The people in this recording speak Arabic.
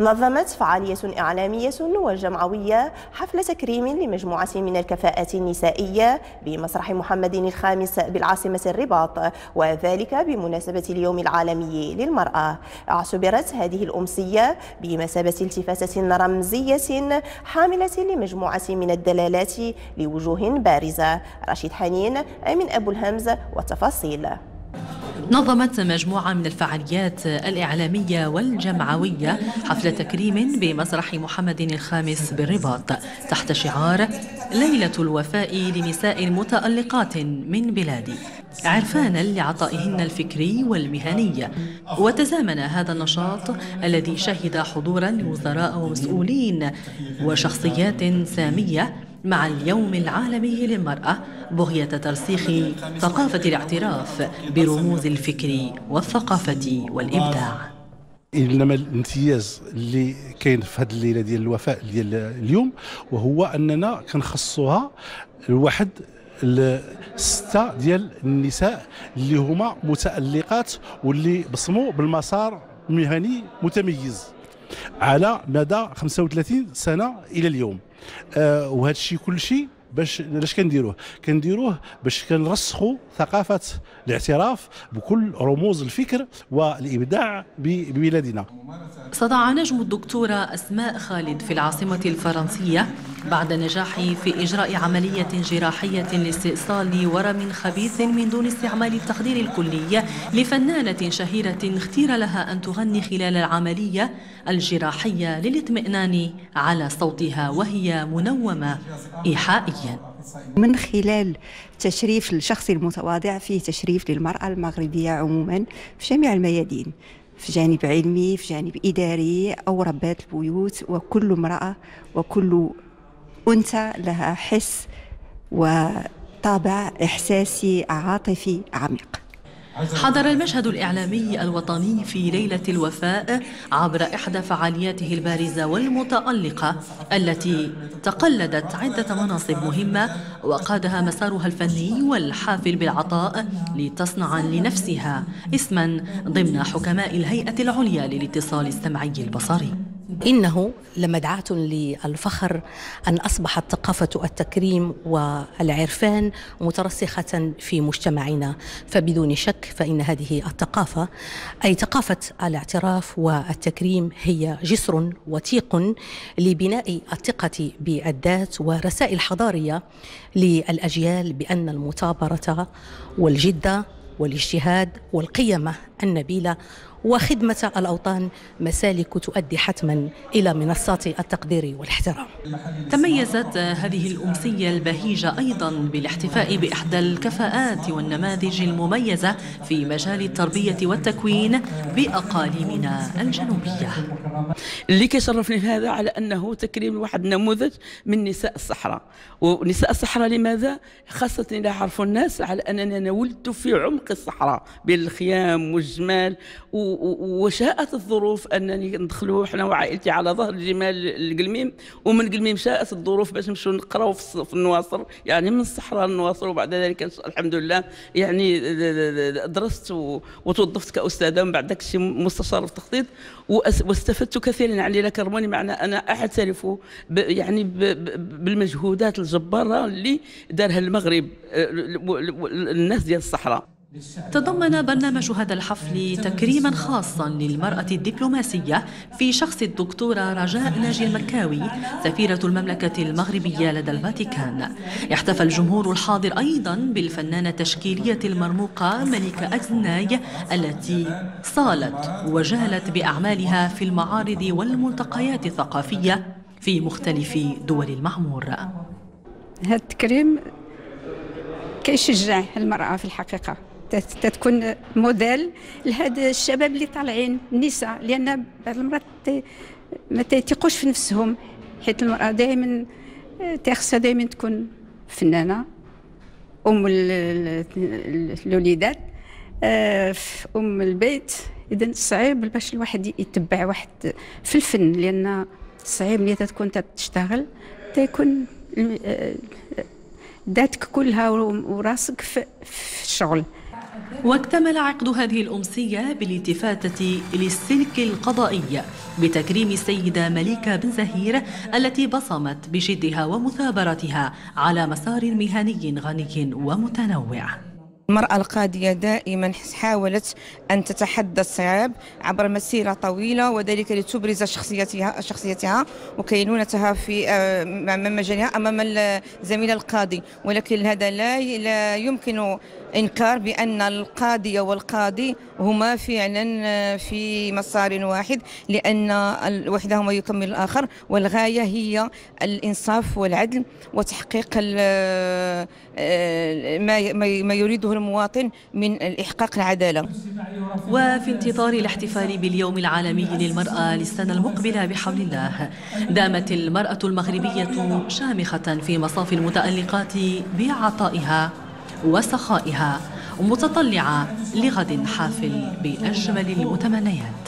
نظمت فعالية إعلامية وجمعوية حفل تكريم لمجموعة من الكفاءات النسائية بمسرح محمد الخامس بالعاصمة الرباط وذلك بمناسبة اليوم العالمي للمرأة. اعتبرت هذه الأمسية بمثابة التفاتة رمزية حاملة لمجموعة من الدلالات لوجوه بارزة. رشيد حنين أمين أبو الهمز والتفاصيل. نظمت مجموعة من الفعاليات الإعلامية والجمعوية حفل تكريم بمسرح محمد الخامس بالرباط تحت شعار ليلة الوفاء لنساء متألقات من بلادي. عرفانا لعطائهن الفكري والمهني. وتزامن هذا النشاط الذي شهد حضورا لوزراء ومسؤولين وشخصيات سامية مع اليوم العالمي للمرأة بغية ترسيخ ثقافة الاعتراف برموز الفكر والثقافة والإبداع. إنما الامتياز اللي كاين في هذه الليلة ديال الوفاء ديال اليوم وهو أننا كنخصوها لواحد الستة ديال النساء اللي هما متألقات واللي بصموا بالمسار مهني متميز على مدى 35 سنة إلى اليوم. آه وهذا الشيء كل شيء باش علاش كنديروه؟ كنديروه باش كنرسخوا ثقافة الاعتراف بكل رموز الفكر والإبداع ببلادنا. صدع نجم الدكتورة أسماء خالد في العاصمة الفرنسية بعد نجاحه في إجراء عملية جراحية لاستئصال ورم خبيث من دون استعمال التخدير الكلي لفنانة شهيرة اختير لها أن تغني خلال العملية الجراحية للاطمئنان على صوتها وهي منومة إيحائيا. من خلال تشريف الشخص المتواضع فيه تشريف للمرأة المغربية عموما في جميع الميادين في جانب علمي في جانب إداري أو ربات البيوت وكل امرأة وكل أنثى لها حس وطابع إحساسي عاطفي عميق. حضر المشهد الإعلامي الوطني في ليلة الوفاء عبر إحدى فعالياته البارزة والمتألقة التي تقلدت عدة مناصب مهمة وقادها مسارها الفني والحافل بالعطاء لتصنع لنفسها اسما ضمن حكماء الهيئة العليا للاتصال السمعي البصري. إنه لمدعاة للفخر أن أصبحت ثقافة التكريم والعرفان مترسخة في مجتمعنا. فبدون شك فإن هذه الثقافة أي ثقافة الاعتراف والتكريم هي جسر وثيق لبناء الثقة بالذات ورسائل حضارية للأجيال بأن المثابرة والجدة والاجتهاد والقيمة النبيلة وخدمة الأوطان مسالك تؤدي حتما إلى منصات التقدير والاحترام. تميزت هذه الأمسية البهيجة أيضا بالاحتفاء بإحدى الكفاءات والنماذج المميزة في مجال التربية والتكوين بأقاليمنا الجنوبية. اللي كيشرفني في هذا على أنه تكريم واحد نموذج من نساء الصحراء. ونساء الصحراء لماذا؟ خاصة إذا عرفوا الناس على أنني أنا ولدت في عمق الصحراء بين الخيام والجمال وشاءت الظروف أنني ندخلوا إحنا وعائلتي على ظهر جمال القلميم ومن قلميم شاءت الظروف باش نمشوا نقراو في النواصر يعني من الصحراء للنواصر وبعد ذلك الحمد لله يعني درست وتوظفت كأستاذة ومن بعد ذاك الشيء مستشار في التخطيط واستفدت كثيرا يعني لا كرموني معنا أنا أعترف يعني بالمجهودات الجبارة اللي دارها المغرب الناس ديال الصحراء. تضمن برنامج هذا الحفل تكريما خاصا للمرأة الدبلوماسية في شخص الدكتورة رجاء ناجي المكاوي سفيرة المملكة المغربية لدى الفاتيكان. احتفل الجمهور الحاضر أيضا بالفنانة التشكيلية المرموقة ملكة أجناي التي صالت وجالت بأعمالها في المعارض والملتقيات الثقافية في مختلف دول المعمور. هذا التكريم كيشجع المرأة في الحقيقة. تتكون موديل لهاد الشباب اللي طالعين النساء لأن بعض المرات ما تيثقوش في نفسهم حيت المرأة دائما تخصها دائما تكون فنانة أم الوليدات آه، أم البيت. اذا صعيب باش الواحد يتبع واحد في الفن لأن صعيب ملي تكون تشتغل تيكون ذاتك كلها وراسك في الشغل. واكتمل عقد هذه الأمسية بالالتفاتة للسلك القضائي بتكريم السيدة مليكة بن زهير التي بصمت بجدها ومثابرتها على مسار مهني غني ومتنوع. المرأة القاضية دائما حاولت أن تتحدى الصعاب عبر مسيرة طويلة وذلك لتبرز شخصيتها شخصيتها وكينونتها في آه، مجالها أمام الزميل القاضي. ولكن هذا لا لا يمكن إنكار بأن القاضية والقاضي هما فعلا آه، في مسار واحد لأن وحدهما يكمل الآخر. والغاية هي الإنصاف والعدل وتحقيق آه، ما يريده المواطن من الإحقاق العدالة. وفي انتظار الاحتفال باليوم العالمي للمرأة للسنة المقبلة بحول الله دامت المرأة المغربية شامخة في مصاف المتألقات بعطائها وسخائها متطلعة لغد حافل بأجمل المتمنيات.